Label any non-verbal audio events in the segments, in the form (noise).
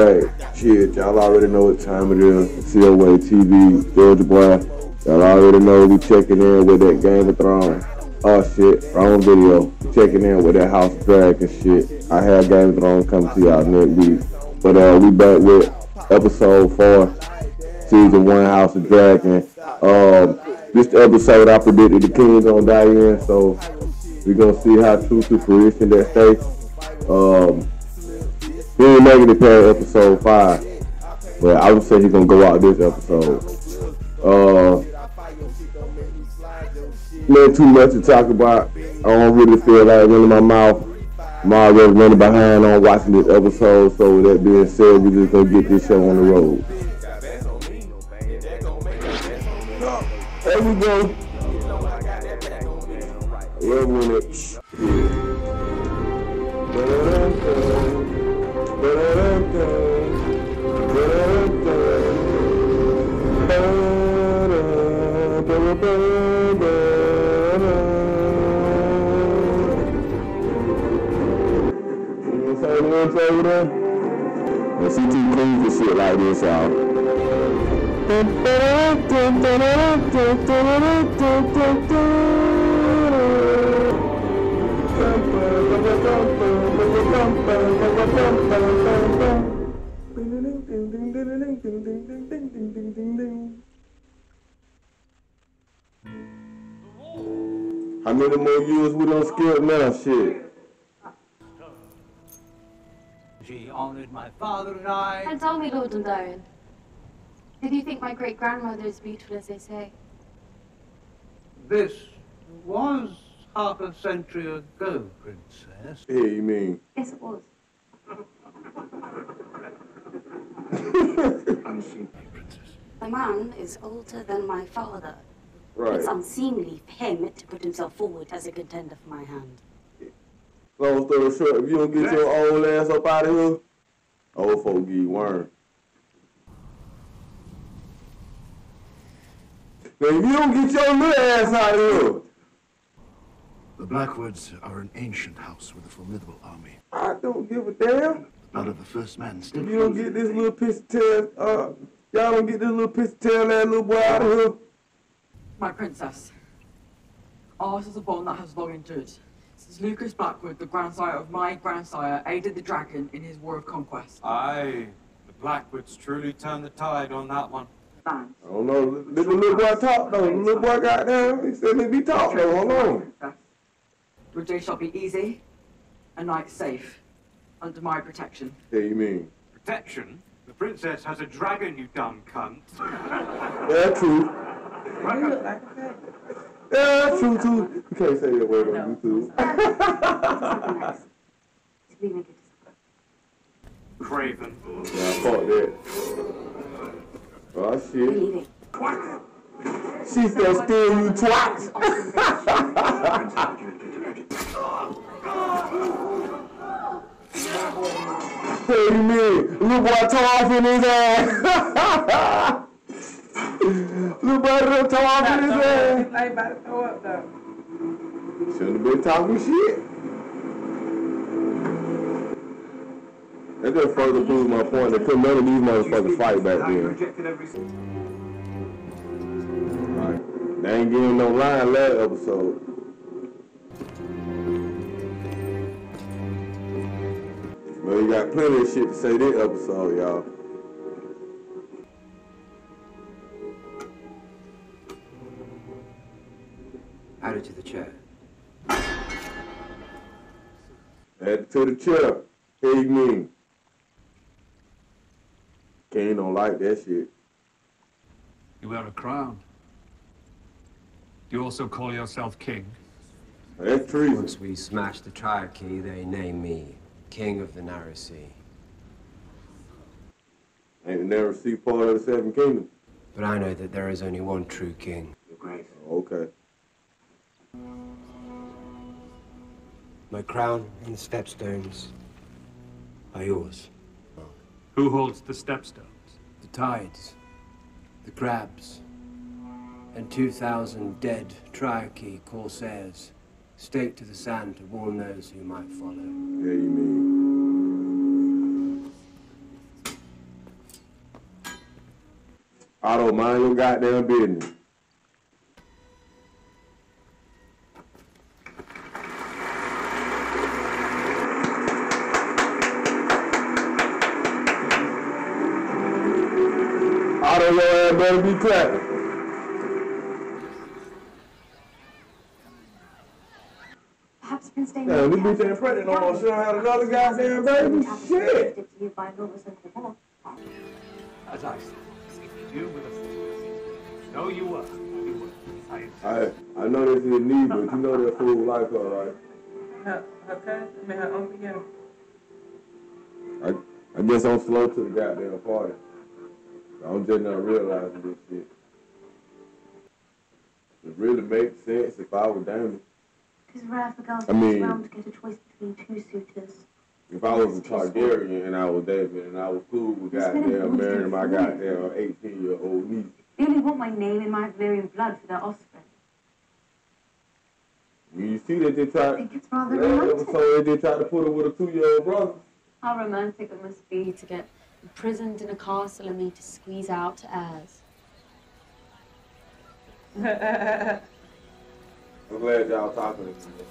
back. Shit, y'all already know what time it is. COA TV, Georgia Boy. Y'all already know we checking in with that Game of Thrones. Oh shit, wrong video. Checking in with that House of Dragon shit. I have Game of Thrones coming to y'all next week. But uh, we back with episode four, season one, House of Dragon. Um, this episode I predicted the king's gonna die in, so we gonna see how true to fruition that stays. Um, he ain't making it past episode five, but I would say he's gonna go out this episode. Uh, not too much to talk about. I don't really feel like running my mouth. I'm already running behind on watching this episode, so with that being said, we just gonna get this show on the road. There we go. A minute. See too cool for shit like this, y'all. How many more years we don't skip now? Shit. She honored my father and I. And tell me, Lord Dondarrion, did you think my great grandmother is beautiful as they say? This was half a century ago, Princess. Yeah, you mean? Yes, it was. (laughs) Unseemly, Princess. The man is older than my father. Right. It's unseemly for him to put himself forward as a contender for my hand. Long story short, if you don't get your old ass up out of here, old folk give you worm. Now, if you don't get your little ass out of here, The Blackwoods are an ancient house with a formidable army. I don't give a damn. The blood of the first man still If you don't get this little piece of tail, uh, y'all don't get this little piece of tail ass little boy out of here. My princess. Ours is a bond that has long endured. Since Lucas Blackwood, the grandsire of my grandsire, aided the dragon in his war of conquest. Aye, the Blackwoods truly turned the tide on that one. Land. I don't know. Let the little boy talk though. The little boy got down. He said let me talk though. Hold on. Your day shall be easy, a night safe, under my protection. Yeah, you mean? Protection? The princess has a dragon, you dumb cunt. Yeah, true. Yeah, true too. You can't say that word on YouTube. To be make it Craven. Yeah, fuck that. Oh We're shit. leaving. She said steal you twat. (laughs) Mean? Little boy tore off in his ass. Little boy done tore off in his ass. I about to throw up though. Shouldn't have been talking shit. That just further proves my point that couldn't none of these motherfuckers fight back then. They ain't getting no line last episode. Well, you got plenty of shit to say this episode, y'all. Added to the chair. Add it to the chair. Hey, you mean? Kane don't like that shit. You wear a crown. Do you also call yourself king? That's treason. Once we smash the Triarchy, they name me King of the Narrow Sea. Ain't never see part of the Seven Kingdoms. But I know that there is only one true king. Your grace. Oh, okay. My crown and the stepstones are yours. Who holds the stepstones? The tides, the crabs, and 2,000 dead Triarchy corsairs staked to the sand to warn those who might follow. Yeah, you mean. Otto, mind your goddamn business. Otto, your ass better be clapping. Perhaps Prince David. Yeah, we bitch ain't pregnant no more. She don't have another goddamn baby. Shit. As I said, you were the fool. No, you were. You were. I I I know this is me, but you know that fool like her, right? Her, her cousin, I mean her uncle, yeah. I I guess I'm slow to the goddamn party. I'm just not realizing this shit. It really makes sense if I were Daemon. Because rare for girls I mean- around to get a choice between two suitors. If I was a Targaryen and I was David and I was cool with It's been a goddamn marrying my goddamn 18 year old niece. They only want my name and my very blood for their offspring. You see that they tried. I think it's rather romantic. episode they tried to put her with a two year old brother. How romantic it must be to get imprisoned in a castle and me to squeeze out heirs. (laughs) I'm glad y'all talking to me.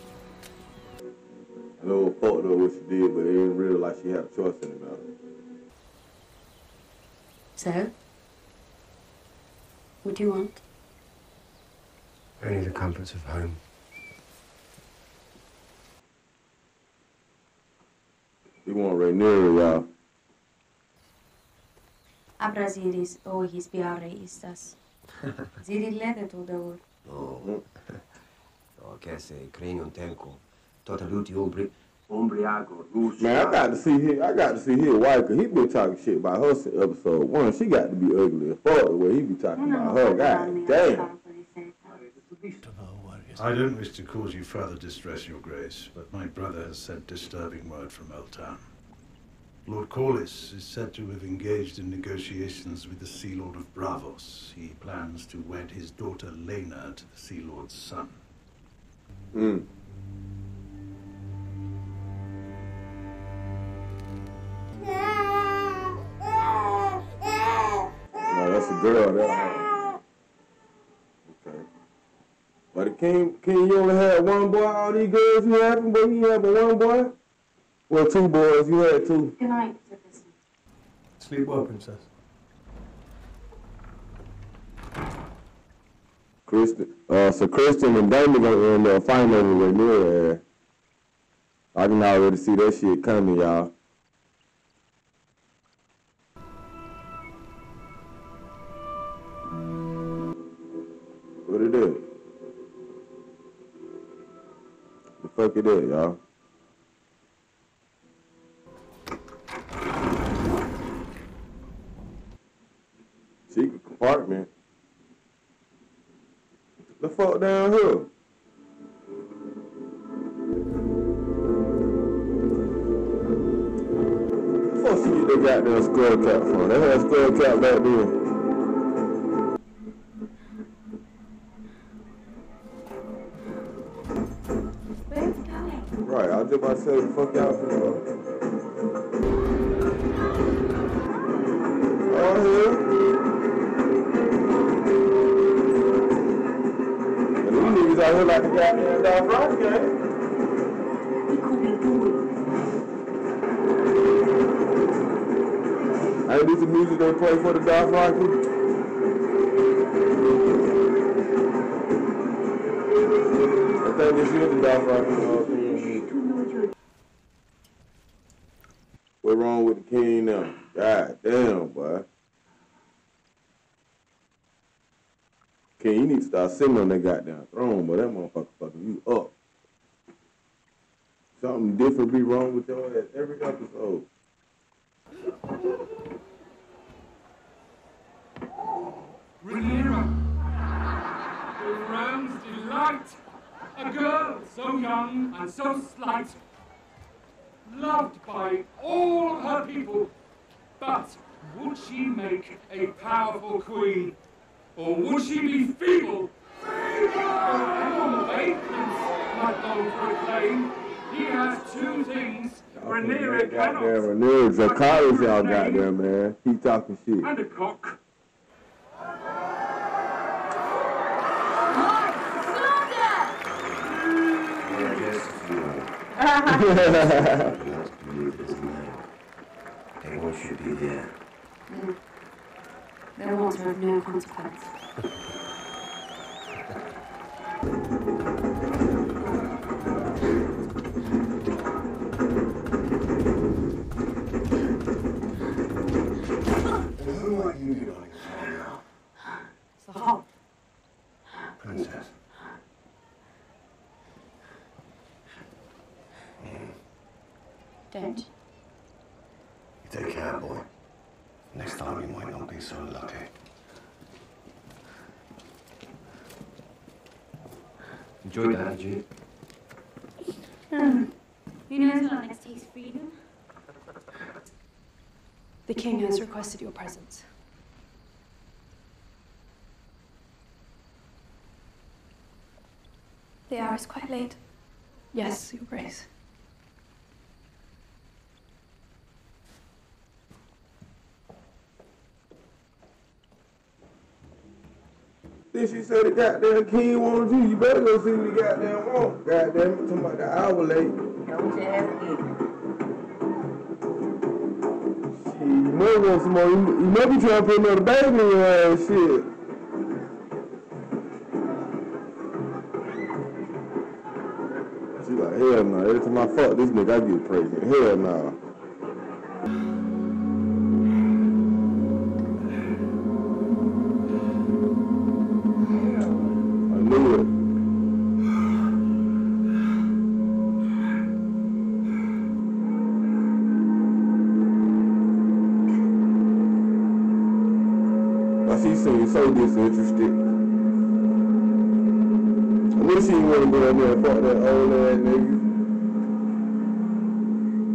I know it fucked up what she did, but it ain't really like she had a choice in the matter. So? What do you want? Only the comforts of home. He want Rhaenyra, y'all. Abraziris ogis biare istas. Zirilede tu deur. No. No, che se creni un tenco. Tota luti obri. Ombriago, luce. Man, I got to see his, I got to see his wife, cause he been talking shit about her since episode one. She got to be ugly as fuck the way he be talking about her. God damn. I don't wish to cause you further distress, Your Grace, but my brother has sent disturbing word from Old Town. Lord Corlys is said to have engaged in negotiations with the Sea Lord of Braavos. He plans to wed his daughter Laena to the Sea Lord's son. Mm. Girl. That huh? Okay. But the king, king, you only had one boy. All these girls you having, but you having one boy. Well, two boys. You had two. Good night, Sir Criston. Sleep well, Princess. Criston, uh, so Criston and Daemon gonna end up fighting over Rhaenyra. I can already see that shit coming, y'all. Fuck it y'all? Secret compartment. The fuck down here? Fuck she get that goddamn skull cap from? They had skull cap back then. Just about to say fuck out for Oh, yeah. And these niggas out here like the goddamn Dolph Rock gang. He called me Dory. This the music they play for the Dolph Rocky? I think this is the Dolph Rocky uh, thing. What wrong with the king now? God damn, boy. King, you need to start sitting on that goddamn throne, but that motherfucker fucking you up. Something different be wrong with your ass every episode. Rhaenyra, the realm's delight, a girl so young and so slight, loved by all her people. But would she make a powerful queen? Or would she be feeble? Freedom! Emma Bacon's motto proclaim. He has two things. Rhaenyra cannot. Rhaenyra Zakari's y'all got there, man. He talking shit. And a cock. Lord, (laughs) you to mm. be there. They want to have no consequence. Who are you yawning for now? It's the hop. Princess. Don't. You take care, boy. Next time you might not be so lucky. Enjoy that, G. Who knows what next takes freedom? The king has requested your presence. The hour is quite late. Yes, your grace. Then she said the goddamn king wanted you. You better go see what the goddamn want. Goddamn it, talking about the hour late. Don't you get Shit, you must want some more. You, you must be trying to put another baby in your ass. Shit. She like, hell no. Every time I fuck this nigga, I get pregnant. Hell no. Knew it. But she seemed so disinterested. I knew she didn't want to go in there and fuck that old ass nigga.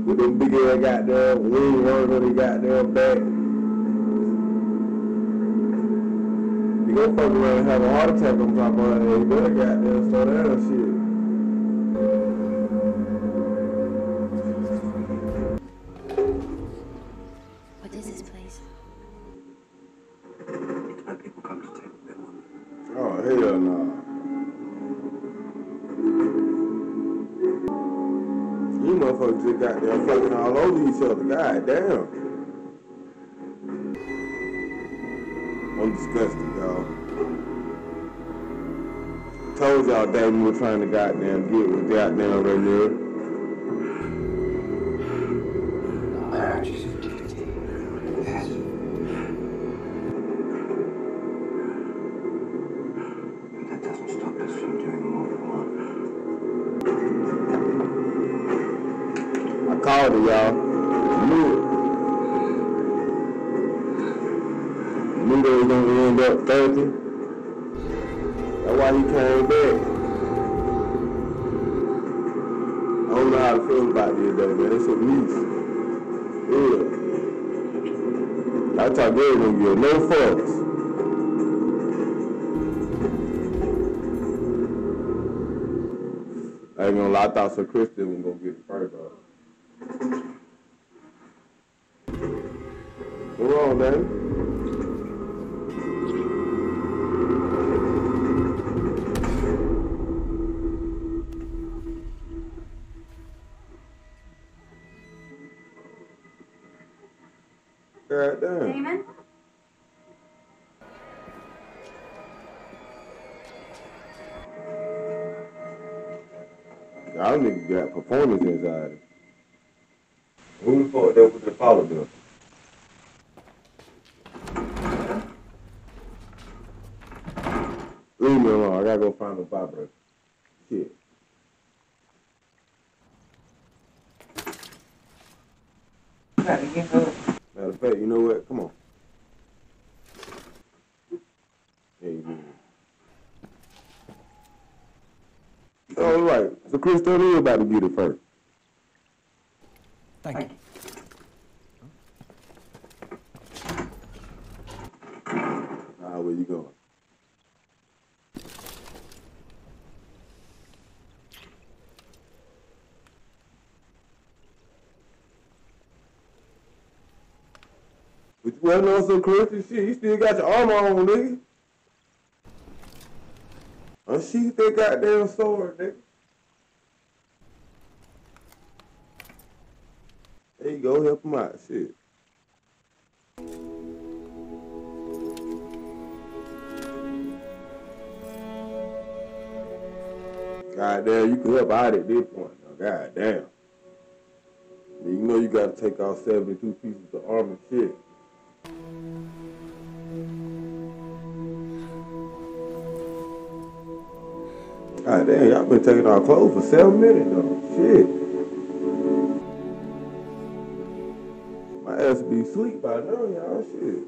With them big ass goddamn wing running on his goddamn back. You gonna fuck around and have a heart attack on top of her. You better goddamn slow down shit. What is this place? It's where people come to take their money. Oh, hell no. You motherfuckers just got there fucking all over each other. God damn. I'm disgusted, y'all. Told y'all Daemon was trying to goddamn get with goddamn Rhaenyra. I heard you I ain't gonna lie, I thought Sir Christian was gonna get it first, though. What's wrong, man? All right. So Chris, tell me about to get it first. Thank you. Ah, where you going? But you wasn't on some Christian shit. You still got your armor on, nigga. Unsheath that goddamn sword, nigga. There you go, help him out. Shit. God damn, you can help out at this point. Now. God damn. You know you gotta take off 72 pieces of armor shit. God damn, y'all been taking our clothes for seven minutes though. Shit. My ass be asleep by now, y'all. Shit.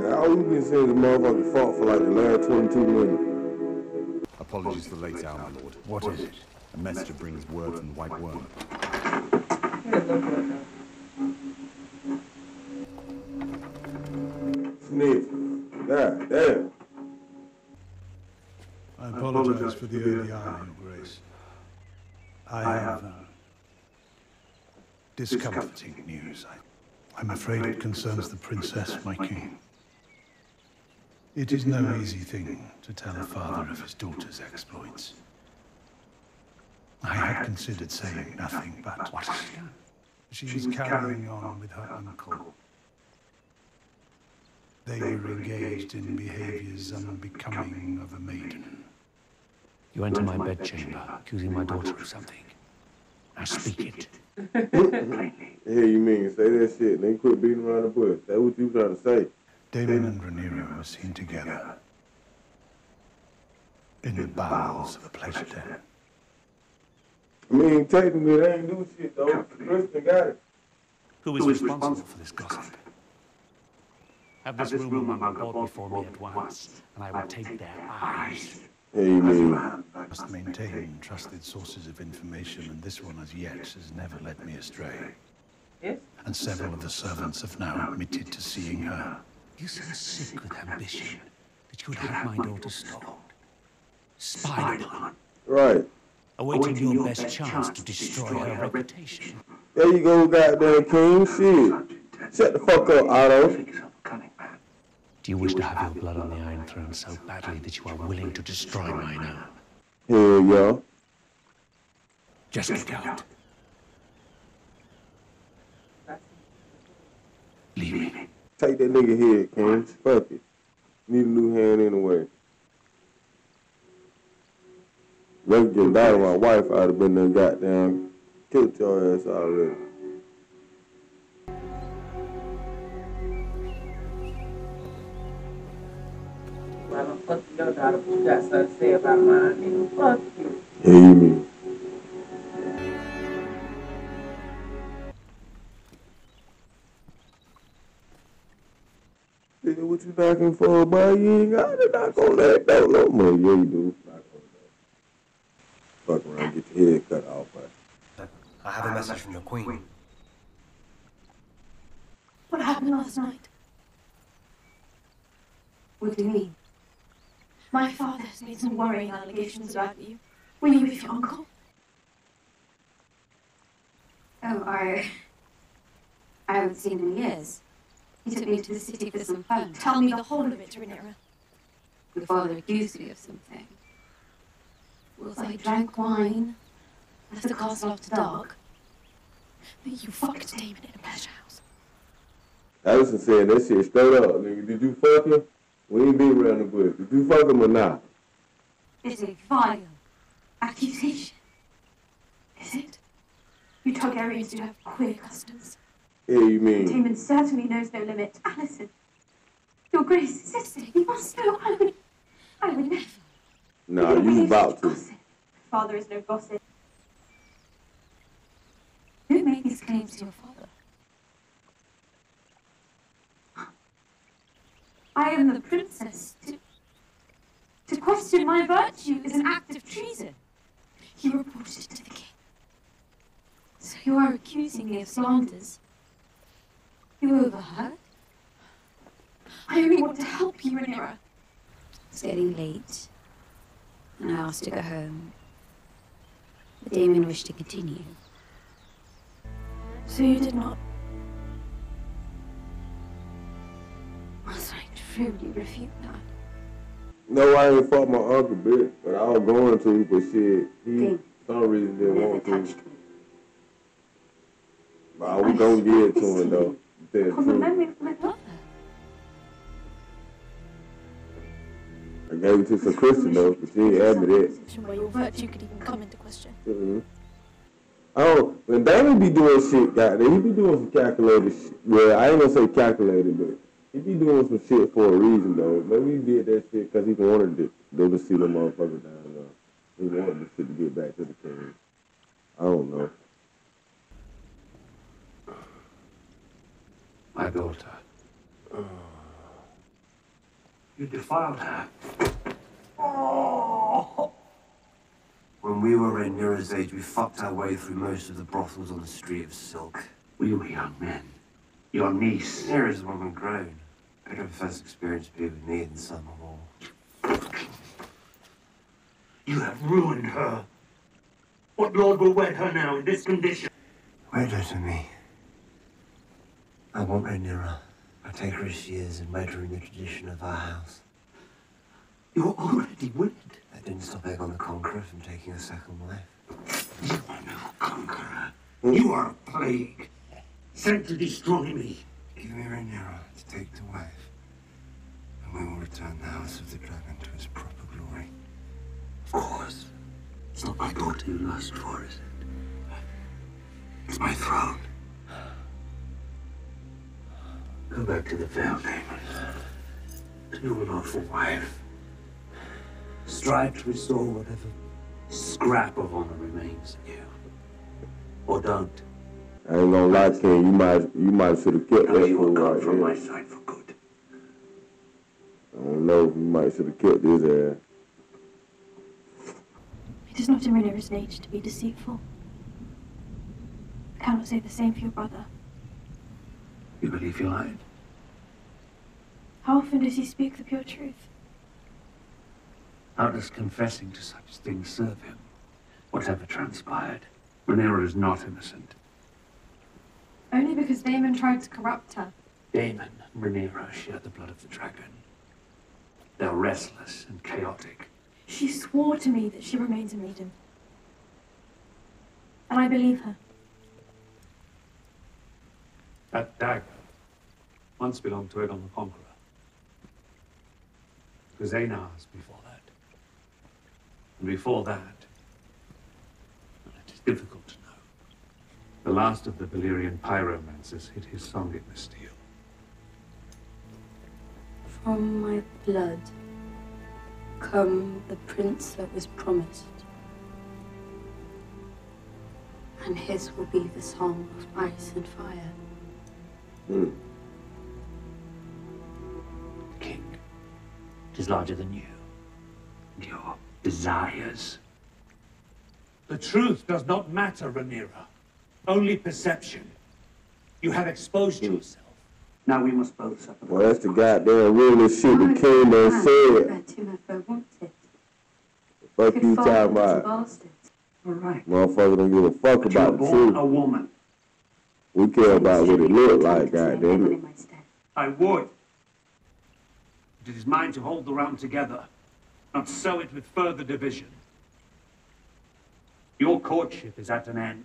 Yeah, all we been saying is motherfucker fought for like the last 22 minutes. Apologies for the late hour, my lord. What is it? A messenger brings word from the White Worm. For the early hour, Your Grace. I have uh, discomforting news. I, I'm afraid it concerns the princess, my king. It is no easy thing to tell a father of his daughter's exploits. I had considered saying nothing, but what she is carrying on with her uncle. They were engaged in behaviors unbecoming of a maiden. You enter my bedchamber, accusing my daughter of something. Now speak it. (laughs) Yeah, you mean say that shit and then quit beating around the bush. That's what you trying to say. Daemon and Rhaenyra were seen together in the bowels of a pleasure den. I mean, technically they ain't do shit though. Criston got it. Who is responsible for this gossip? Have this rumor brought before me at once, and I will take their eyes. Yeah, you mean Must maintain trusted sources of information, and this one as yet has never led me astray. Yes? And several of the servants have now admitted to seeing her. You so sick with ambition that you would have my daughter stalked, spied upon, right. awaiting your best chance to destroy her reputation. There you go, goddamn king. Shit. Shut the fuck up, Otto. Do you wish to have your blood on the Iron Throne so badly that you are willing to destroy mine own? Hell yeah. Just get out. Leave me. Take that nigga head, King. Fuck it. Need a new hand anyway. Let me get died my wife, I'd have been there goddamn killed your ass already. Well, I'm fuck your daughter, but you got something to say about mine, nigga. Fuck you. Yeah, you. Nigga, what you knocking for, boy? You ain't got to knock on that door no more. Yeah, you do. Knock on that. Fuck around, get your head cut off, man. I have a message from the Queen. What happened last night? What do you mean? My father has made some worrying allegations about you. Were you with your uncle? Oh, I. I haven't seen him in years. He took me to the city for some fun. Tell me the whole of it, Rhaenyra. Your father accused me of something. Was I drank wine, left the castle after dark? But you fucked Daemon in a pleasure house. Alicent said that shit straight up, nigga. Did you fuck him? We ain't been around the bush. Did you fuck him or not? It's a vile accusation. Is it? You Targaryens do have queer customs. Yeah, you mean. Daemon certainly knows no limit. Alicent, your Grace sister, you must know I would. I would never. Nah, you about to. Father is no gossip. Who made these claims to your father? I am the princess. To, to question my virtue is an act of treason. He reported it to the king. So you are accusing me of slanders. You overheard? I only want to help you, Rhaenyra. It's getting late, and I asked to go home. But Daemon wished to continue. So you did not. Truly refute that. No, I ain't fuck my uncle, bitch. But I was going to, but shit, he for some reason didn't want to. But I was gonna give it to him though. to Tell the From the truth. my brother. I gave it to some Christian though, but she ain't asked me that. Position where your virtue could even come into question. Mm-hmm. Oh, when Daemon be doing shit, goddamn, he be doing some calculated shit. Well, I ain't gonna say calculated, but he be doing some shit for a reason though. Maybe he did that shit because he wanted to go to see the motherfucker down there. He wanted the shit to get back to the king. I don't know. My daughter. (sighs) You defiled her. (sighs) When we were in Nyra's age, we fucked our way through most of the brothels on the Street of Silk. We were young men. Your niece. Nyra's woman grown. Better first experience be with me than some of all. You have ruined her. What lord will wed her now in this condition? Wed her to me. I want Rhaenyra. I take her as she is and wed her in the tradition of our house. You're already wed. That didn't stop Aegon the Conqueror from taking a second wife. You are no conqueror. You are a plague. Sent to destroy me. Give me Rhaenyra to take to wife, and we will return the House of the Dragon to its proper glory. Of course. It's not my daughter you lust for, is it? It's my throne. Go back to the Vale, Daemon. To your lawful wife. Strive to restore whatever scrap of honor remains in you. Or don't. I ain't gonna lie, King. You might, you might should have kept Now that you will come right from my side for good. I don't know. You might should have kept his ass. It is not in Rhaenyra's nature to be deceitful. I cannot say the same for your brother. You believe you lied? How often does he speak the pure truth? How does confessing to such things serve him? Whatever transpired, Rhaenyra is not innocent. Only because Daemon tried to corrupt her. Daemon and Rhaenyra share the blood of the dragon. They're restless and chaotic. She swore to me that she remains a maiden. And I believe her. That dagger once belonged to Aegon the Conqueror. It was Aenar's before that. And before that, it is difficult. The last of the Valyrian pyromancers hid his song in the steel. From my blood come the prince that was promised. And his will be the song of ice and fire. Hmm. King, it is larger than you. And your desires. The truth does not matter, Rhaenyra. Only perception. You have exposed hmm. yourself. Now we must both suffer. Well, that's the goddamn realest shit the king done said. Let him if I wanted. Fuck you Father talking about. bastard. All right. Motherfucker don't give a fuck But you were about the born truth. a woman. We care about what it look like, goddamn it. I would. But it is mine to hold the realm together, not sow it with further division. Your courtship is at an end.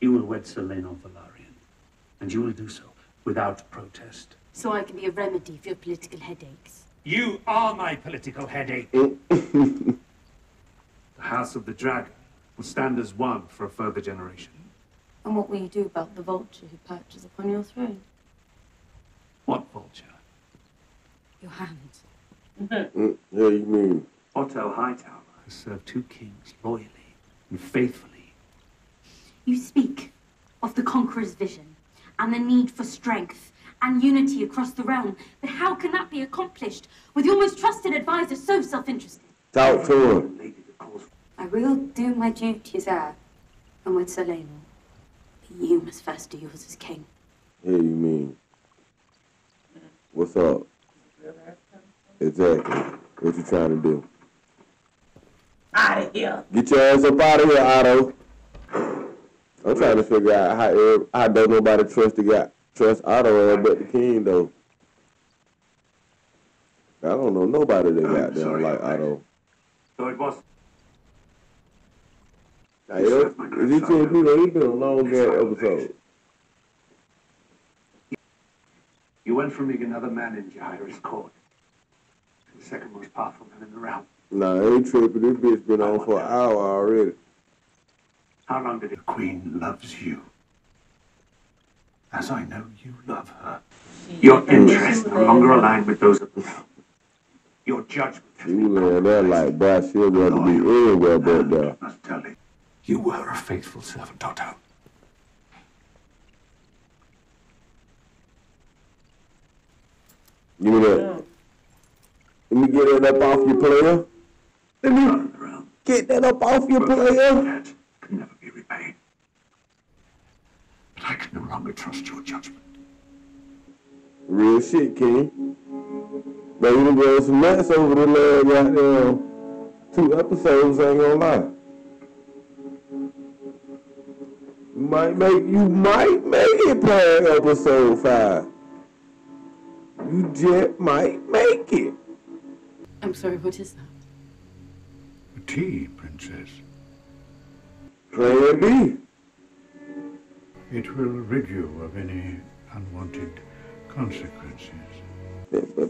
You will wed Selene of Velaryon, and you will do so without protest. So I can be a remedy for your political headaches. You are my political headache. (laughs) the House of the Dragon will stand as one for a further generation. And what will you do about the vulture who perches upon your throne? What vulture? Your hand. Mm, yeah, you mean? Otto Hightower has served two kings loyally and faithfully. You speak of the Conqueror's vision and the need for strength and unity across the realm. But how can that be accomplished with your most trusted advisor so self-interested? Talk to him. I will do my duties there and with Selena. But you must first do yours as king. Yeah, you mean? What's up? Exactly. What you trying to do? Out of here. Get your ass up out of here, Otto. I'm trying to figure out how ev- how don't nobody trust the guy trust Otto but the king though. I don't know nobody that oh, got them like Otto. So it was. Now, yo, is he telling people it's been a long ass episode? You went from being another man in Jaehaerys' court. The second most powerful man in the realm. Nah, I ain't tripping. This bitch been on for an hour already. How long did it? The Queen loves you. As I know you love her. Your interests no longer aligned with those of the realm. Your judgment. You laying there like, boy, she'll rather be anywhere but there. You were a faithful servant, Otto. Give me that. Let me get that up off your player. Let me get that up off your player. Can be repaid. But I can no longer trust your judgment. Real shit, King. Man, you done gave some nuts over the last goddamn two episodes, ain't gonna lie. You might make you might make it past episode five. You just might make it. I'm sorry, what is that? A tea, Princess. Plan B. It will rid you of any unwanted consequences.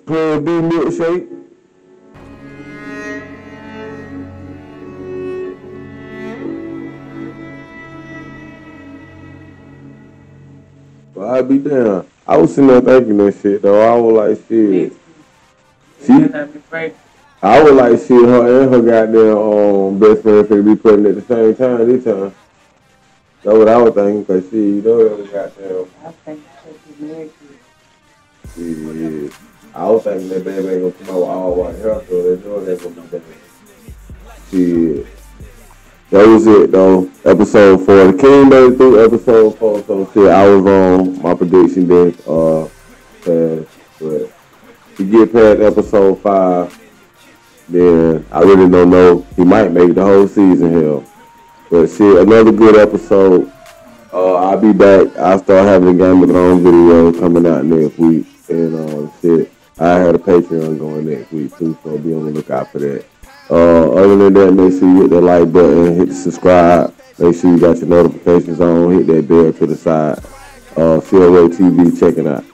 Plan B milkshake. Well, I'd be down. I was sitting there thinking that shit though. I was like, shit. She, I would like, to see Her and her goddamn um, best friend finna be putting at the same time this time. That's what I was thinking. Cause she, you know, that was goddamn. I think be married to Yeah, I was thinking that baby ain't gonna come out with all white hair, so they know that's gonna be done. Yeah. That was it though. Episode four. The King made it through episode four, so shit, I was on my prediction deck, uh. But to get past episode five, then I really don't know. He might make the whole season here. But shit, another good episode. Uh, I'll be back. I'll start having a Game of Thrones video coming out next week. And uh, shit, I had a Patreon going next week too, so be on the lookout for that. Uh, other than that, make sure you hit that like button, hit the subscribe. Make sure you got your notifications on, hit that bell to the side. Uh, COA TV, check it out.